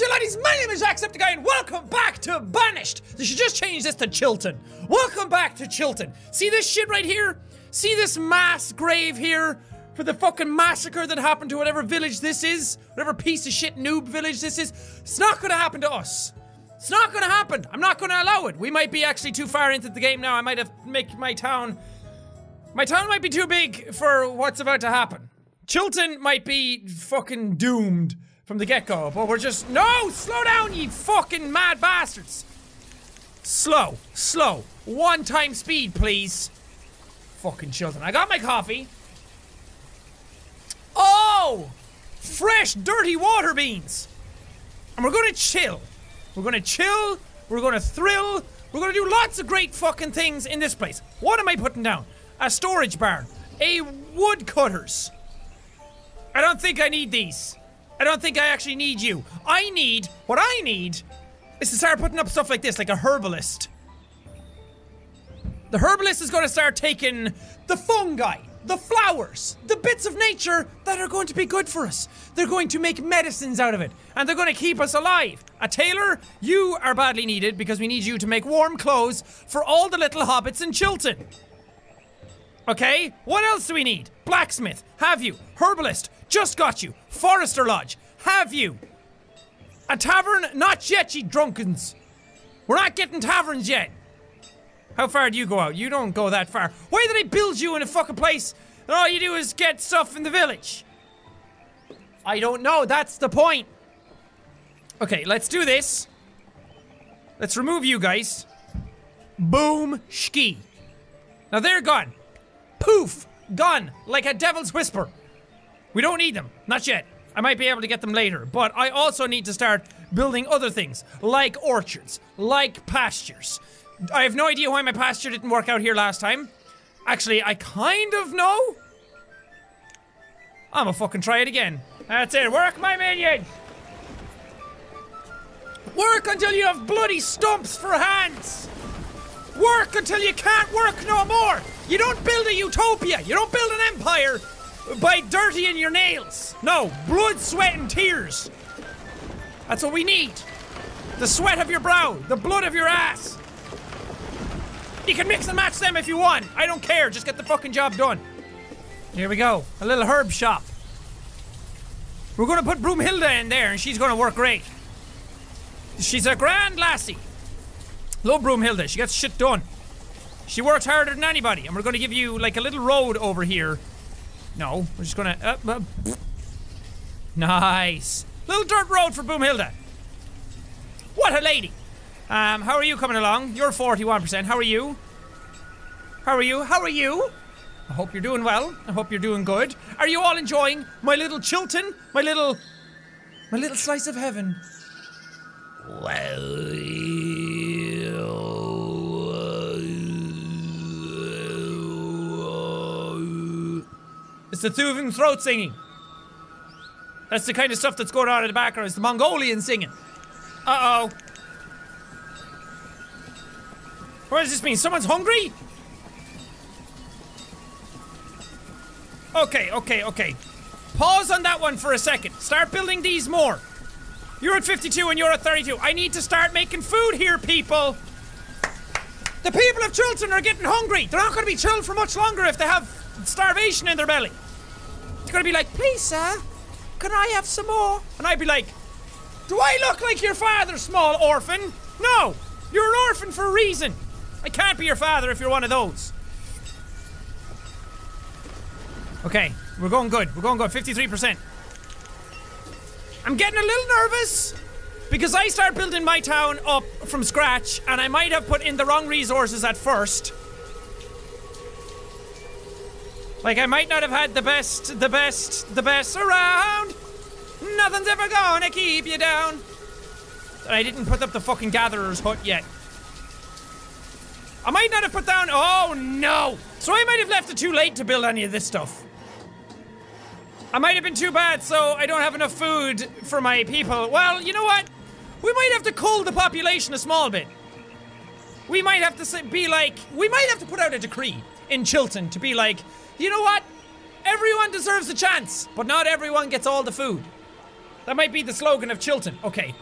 and my name is Jacksepticeye and welcome back to Banished! They should just change this to Chilton. Welcome back to Chilton. See this shit right here? See this mass grave here? For the fucking massacre that happened to whatever village this is? Whatever piece of shit noob village this is? It's not gonna happen to us. It's not gonna happen. I'm not gonna allow it. We might be actually too far into the game now. I might have make my town... My town might be too big for what's about to happen. Chilton might be fucking doomed from the get-go, but we're just- No! Slow down, you fucking mad bastards! Slow. Slow. One time speed, please. Fucking children. I got my coffee. Oh! Fresh, dirty water beans! And we're gonna chill. We're gonna chill, we're gonna thrill, we're gonna do lots of great fucking things in this place. What am I putting down? A storage barn. A woodcutters. I don't think I need these. I don't think I actually need you. I need, what I need, is to start putting up stuff like this, like a herbalist. The herbalist is going to start taking the fungi, the flowers, the bits of nature that are going to be good for us. They're going to make medicines out of it, and they're going to keep us alive. A tailor, you are badly needed because we need you to make warm clothes for all the little hobbits in Chilton. Okay, what else do we need? Blacksmith, have you. Herbalist, just got you. Forester Lodge, have you. A tavern, not yet, ye drunkens. We're not getting taverns yet. How far do you go out? You don't go that far. Why did I build you in a fucking place and all you do is get stuff in the village? I don't know, that's the point. Okay, let's do this. Let's remove you guys. Boom, ski. Now they're gone. Poof, gone, like a devil's whisper. We don't need them, not yet. I might be able to get them later, but I also need to start building other things, like orchards, like pastures. I have no idea why my pasture didn't work out here last time. Actually, I kind of know. I'm gonna fucking try it again. That's it, work my minion! Work until you have bloody stumps for hands! Work until you can't work no more! You don't build a utopia, you don't build an empire by dirtying your nails! No, blood, sweat, and tears! That's what we need! The sweat of your brow, the blood of your ass! You can mix and match them if you want! I don't care, just get the fucking job done! Here we go, a little herb shop. We're gonna put Broomhilda in there and she's gonna work great. She's a grand lassie. Love Broomhilda, she gets shit done. She works harder than anybody, and we're gonna give you like a little road over here. No, we're just gonna. Uh, uh, nice. Little dirt road for Boomhilda. What a lady. Um, how are you coming along? You're 41%. How are you? How are you? How are you? I hope you're doing well. I hope you're doing good. Are you all enjoying my little Chilton? My little. My little slice of heaven? It's the Tuvan throat singing. That's the kind of stuff that's going on in the background. It's the Mongolian singing. Uh oh. What does this mean? Someone's hungry? Okay, okay, okay. Pause on that one for a second. Start building these more. You're at 52 and you're at 32. I need to start making food here, people. The people of Chilton are getting hungry. They're not going to be chilled for much longer if they have starvation in their belly. To be like, please, sir, can I have some more? And I'd be like, do I look like your father, small orphan? No, you're an orphan for a reason. I can't be your father if you're one of those. Okay, we're going good. We're going good. 53%. I'm getting a little nervous because I start building my town up from scratch and I might have put in the wrong resources at first. Like I might not have had the best, the best, the best around. Nothing's ever gonna keep you down. I didn't put up the fucking gatherer's hut yet. I might not have put down. Oh no! So I might have left it too late to build any of this stuff. I might have been too bad, so I don't have enough food for my people. Well, you know what? We might have to cull the population a small bit. We might have to be like, we might have to put out a decree in Chilton to be like, you know what? Everyone deserves a chance, but not everyone gets all the food. That might be the slogan of Chilton. Okay.